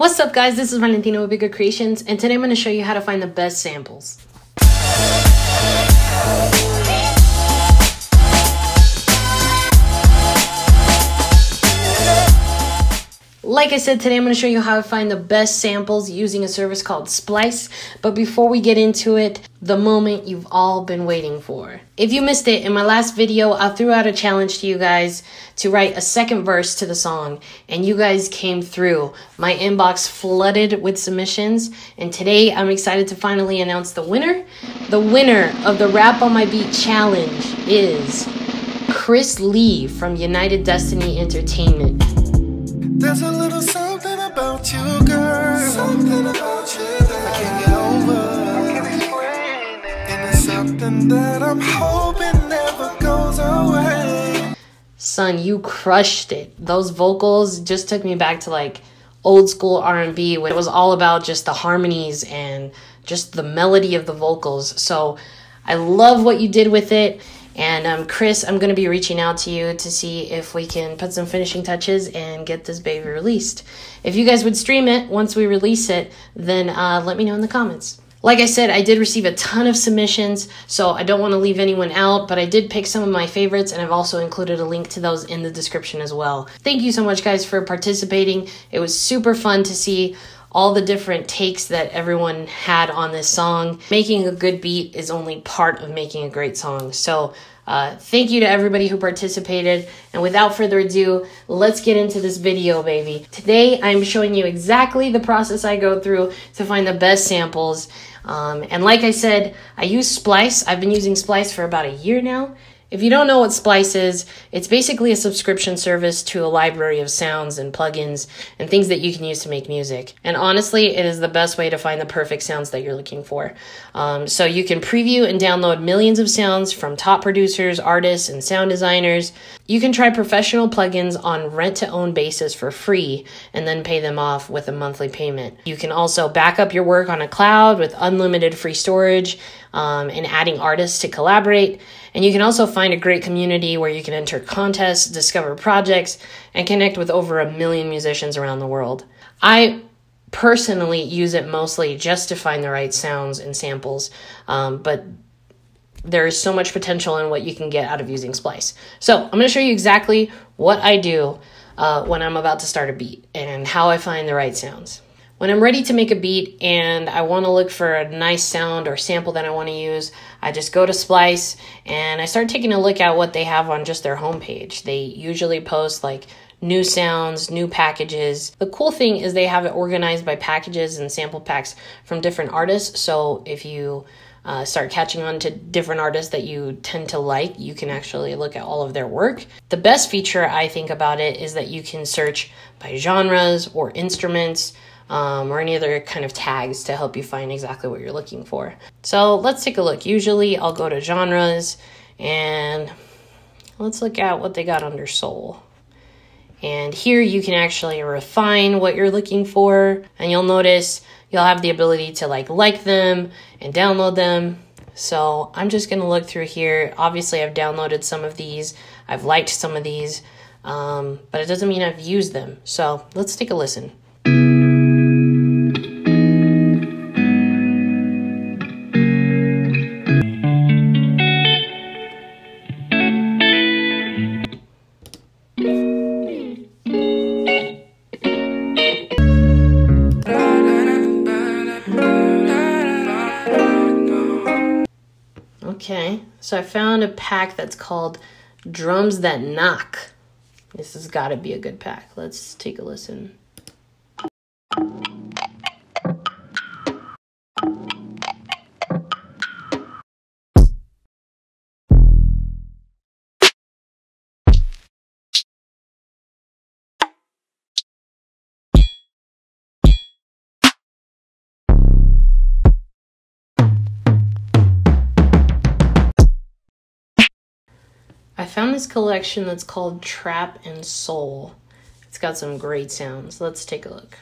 What's up guys, this is Valentina with Biga Creations and today I'm going to show you how to find the best samples. Like I said, today I'm going to show you how to find the best samples using a service called Splice. But before we get into it, the moment you've all been waiting for. If you missed it, in my last video, I threw out a challenge to you guys to write a second verse to the song, and you guys came through. My inbox flooded with submissions, and today I'm excited to finally announce the winner. The winner of the Rap on My Beat challenge is Chris Lee from United Destiny Entertainment. There's a little something about you, girl. Something about you that I can't get over. And it's something that I'm hoping never goes away. Son, you crushed it. Those vocals just took me back to like old school R&B where it was all about just the harmonies and just the melody of the vocals. So I love what you did with it. And um, Chris, I'm going to be reaching out to you to see if we can put some finishing touches and get this baby released. If you guys would stream it once we release it, then uh, let me know in the comments. Like I said, I did receive a ton of submissions, so I don't want to leave anyone out, but I did pick some of my favorites, and I've also included a link to those in the description as well. Thank you so much, guys, for participating. It was super fun to see all the different takes that everyone had on this song. Making a good beat is only part of making a great song. So, uh, thank you to everybody who participated. And without further ado, let's get into this video, baby. Today, I'm showing you exactly the process I go through to find the best samples. Um, and like I said, I use Splice. I've been using Splice for about a year now. If you don't know what Splice is, it's basically a subscription service to a library of sounds and plugins and things that you can use to make music. And honestly, it is the best way to find the perfect sounds that you're looking for. Um, so you can preview and download millions of sounds from top producers, artists, and sound designers. You can try professional plugins on rent to own basis for free and then pay them off with a monthly payment. You can also back up your work on a cloud with unlimited free storage um, and adding artists to collaborate. And you can also find a great community where you can enter contests, discover projects, and connect with over a million musicians around the world. I personally use it mostly just to find the right sounds and samples, um, but there is so much potential in what you can get out of using Splice. So I'm going to show you exactly what I do uh, when I'm about to start a beat and how I find the right sounds. When I'm ready to make a beat and I want to look for a nice sound or sample that I want to use, I just go to Splice and I start taking a look at what they have on just their homepage. They usually post like new sounds, new packages. The cool thing is they have it organized by packages and sample packs from different artists. So if you uh, start catching on to different artists that you tend to like, you can actually look at all of their work. The best feature I think about it is that you can search by genres or instruments um, or any other kind of tags to help you find exactly what you're looking for. So let's take a look. Usually I'll go to genres and let's look at what they got under soul. And here you can actually refine what you're looking for and you'll notice you'll have the ability to like like them and download them. So I'm just going to look through here. Obviously I've downloaded some of these. I've liked some of these, um, but it doesn't mean I've used them. So let's take a listen. So I found a pack that's called Drums That Knock. This has got to be a good pack. Let's take a listen. I found this collection that's called Trap and Soul. It's got some great sounds. Let's take a look.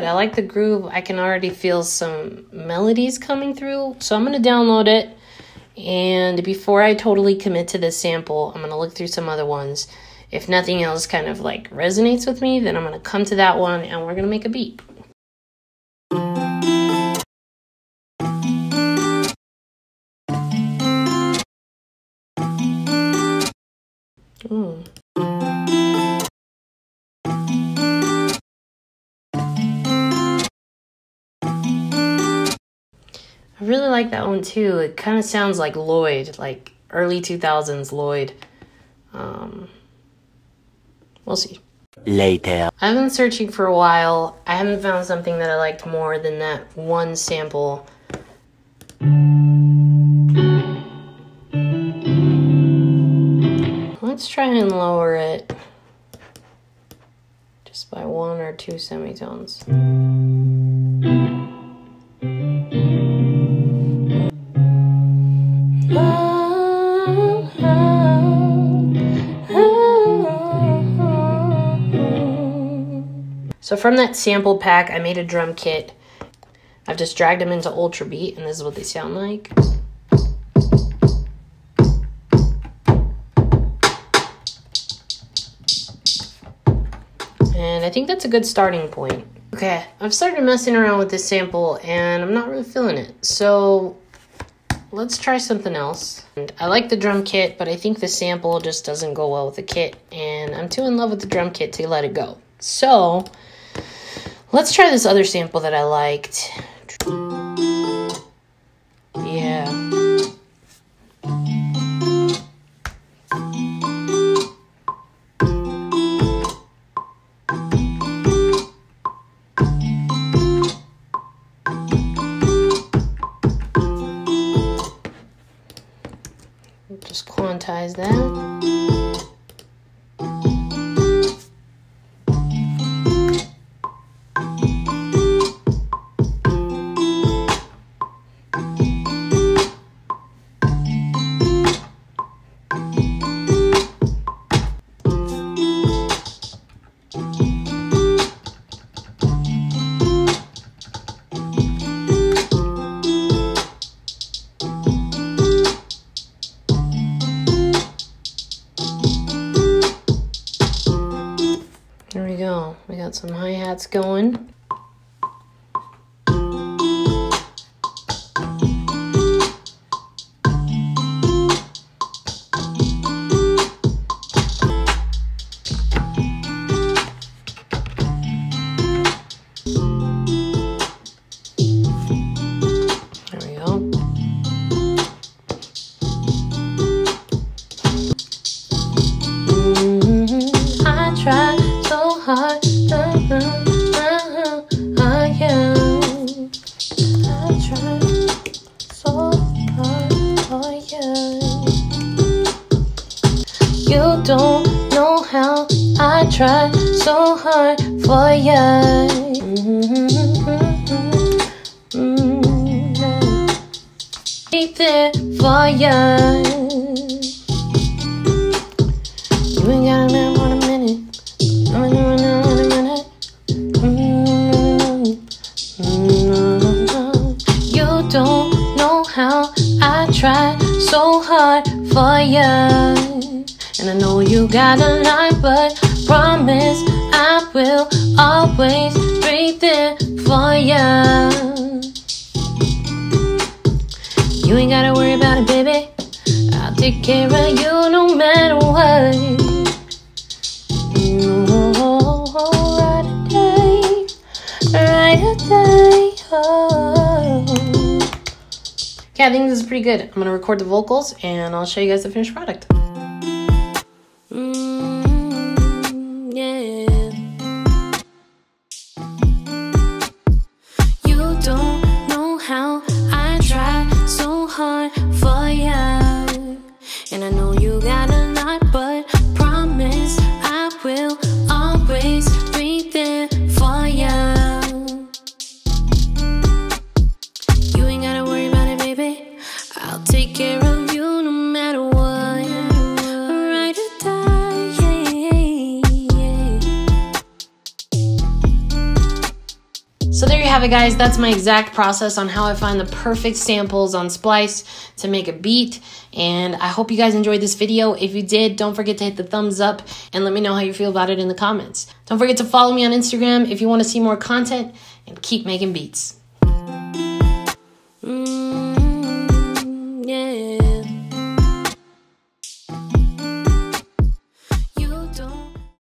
Good. I like the groove. I can already feel some melodies coming through. So I'm going to download it. And before I totally commit to this sample, I'm going to look through some other ones. If nothing else kind of like resonates with me, then I'm going to come to that one and we're going to make a beat. I really like that one too. It kind of sounds like Lloyd, like early 2000s Lloyd. Um, we'll see. Later. I've been searching for a while. I haven't found something that I liked more than that one sample. Let's try and lower it just by one or two semitones. So from that sample pack, I made a drum kit. I've just dragged them into Ultra Beat, and this is what they sound like. And I think that's a good starting point. Okay, I've started messing around with this sample, and I'm not really feeling it. So let's try something else. And I like the drum kit, but I think the sample just doesn't go well with the kit, and I'm too in love with the drum kit to let it go. So Let's try this other sample that I liked. Yeah. Just quantize that. Got some hi-hats going. Don't know how I try so hard for you. Be there for you. You ain't got a man for a minute. I'm gonna know in a minute. You don't know how I try so hard for you. You got a lot, but promise I will always be there for you. You ain't gotta worry about it, baby. I'll take care of you no matter what. Oh. Okay, I think this is pretty good. I'm gonna record the vocals and I'll show you guys the finished product. It, guys. That's my exact process on how I find the perfect samples on Splice to make a beat. And I hope you guys enjoyed this video. If you did, don't forget to hit the thumbs up and let me know how you feel about it in the comments. Don't forget to follow me on Instagram if you want to see more content and keep making beats.